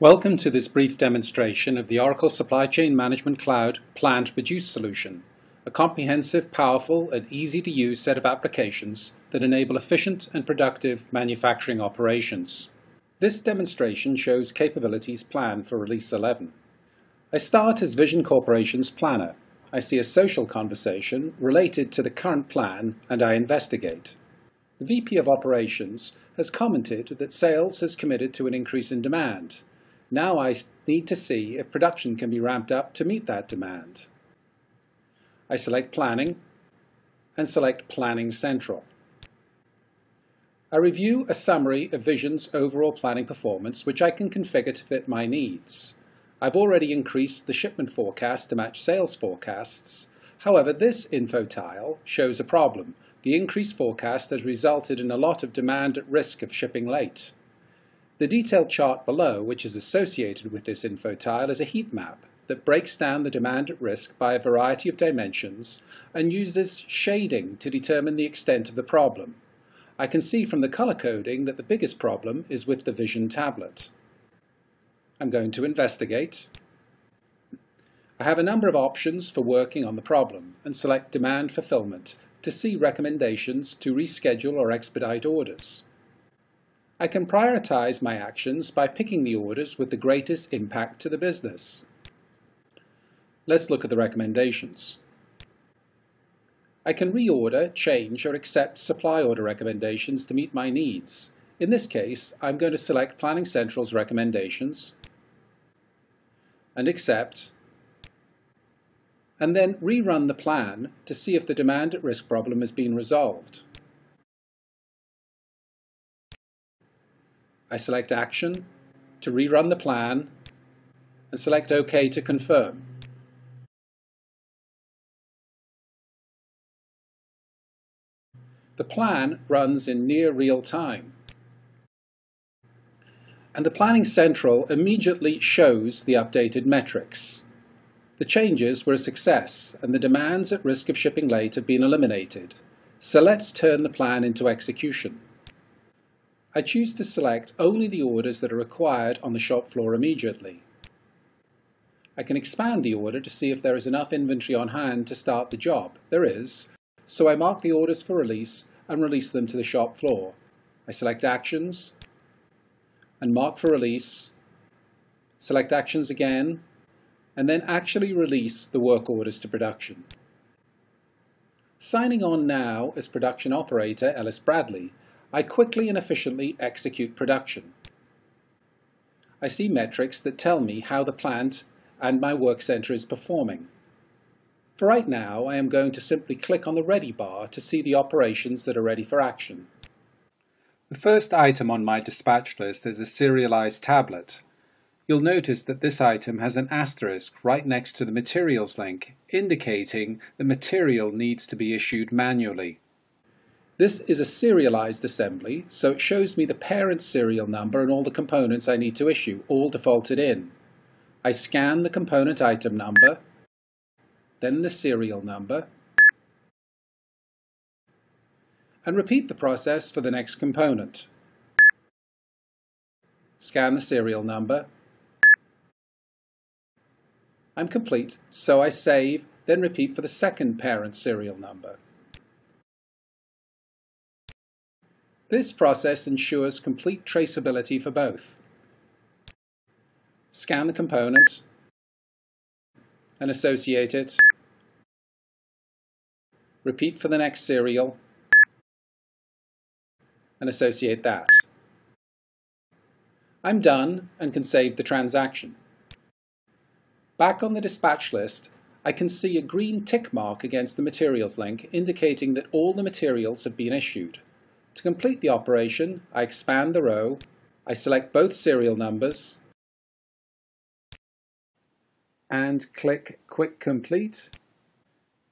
Welcome to this brief demonstration of the Oracle Supply Chain Management Cloud Plan to Produce solution, a comprehensive, powerful, and easy-to-use set of applications that enable efficient and productive manufacturing operations. This demonstration shows capabilities planned for Release 11. I start as Vision Corporation's planner. I see a social conversation related to the current plan and I investigate. The VP of Operations has commented that sales has committed to an increase in demand now I need to see if production can be ramped up to meet that demand. I select Planning and select Planning Central. I review a summary of Vision's overall planning performance, which I can configure to fit my needs. I've already increased the shipment forecast to match sales forecasts. However, this info tile shows a problem. The increased forecast has resulted in a lot of demand at risk of shipping late. The detailed chart below, which is associated with this info tile, is a heat map that breaks down the demand at risk by a variety of dimensions and uses shading to determine the extent of the problem. I can see from the color coding that the biggest problem is with the Vision tablet. I'm going to investigate. I have a number of options for working on the problem and select Demand Fulfillment to see recommendations to reschedule or expedite orders. I can prioritize my actions by picking the orders with the greatest impact to the business. Let's look at the recommendations. I can reorder, change, or accept supply order recommendations to meet my needs. In this case, I'm going to select Planning Central's recommendations and accept, and then rerun the plan to see if the demand at risk problem has been resolved. I select Action to rerun the plan and select OK to confirm. The plan runs in near real time. And the Planning Central immediately shows the updated metrics. The changes were a success and the demands at risk of shipping late have been eliminated. So let's turn the plan into execution. I choose to select only the orders that are required on the shop floor immediately. I can expand the order to see if there is enough inventory on hand to start the job. There is, so I mark the orders for release and release them to the shop floor. I select Actions and mark for release, select Actions again, and then actually release the work orders to production. Signing on now as production operator Ellis Bradley I quickly and efficiently execute production. I see metrics that tell me how the plant and my work center is performing. For right now, I am going to simply click on the Ready bar to see the operations that are ready for action. The first item on my dispatch list is a serialized tablet. You'll notice that this item has an asterisk right next to the materials link, indicating the material needs to be issued manually. This is a serialized assembly, so it shows me the parent serial number and all the components I need to issue, all defaulted in. I scan the component item number, then the serial number, and repeat the process for the next component. Scan the serial number. I'm complete, so I save, then repeat for the second parent serial number. This process ensures complete traceability for both. Scan the component and associate it. Repeat for the next serial and associate that. I'm done and can save the transaction. Back on the dispatch list, I can see a green tick mark against the materials link indicating that all the materials have been issued. To complete the operation, I expand the row, I select both serial numbers, and click Quick Complete.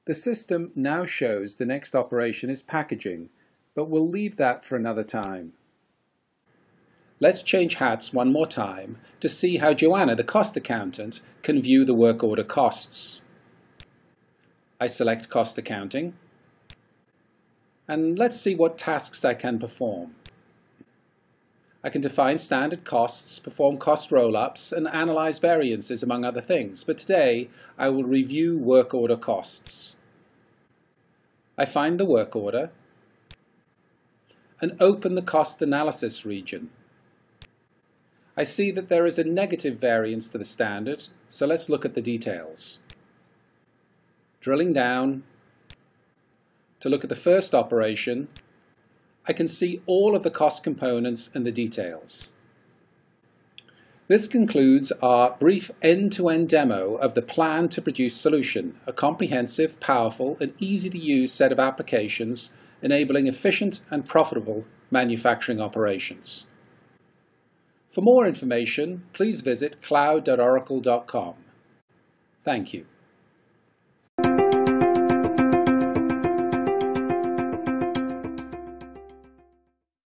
The system now shows the next operation is packaging, but we'll leave that for another time. Let's change hats one more time to see how Joanna, the cost accountant, can view the work order costs. I select Cost Accounting, and let's see what tasks I can perform. I can define standard costs, perform cost roll-ups, and analyze variances, among other things. But today, I will review work order costs. I find the work order and open the cost analysis region. I see that there is a negative variance to the standard, so let's look at the details. Drilling down to look at the first operation, I can see all of the cost components and the details. This concludes our brief end-to-end -end demo of the plan to produce solution, a comprehensive, powerful, and easy-to-use set of applications enabling efficient and profitable manufacturing operations. For more information, please visit cloud.oracle.com. Thank you.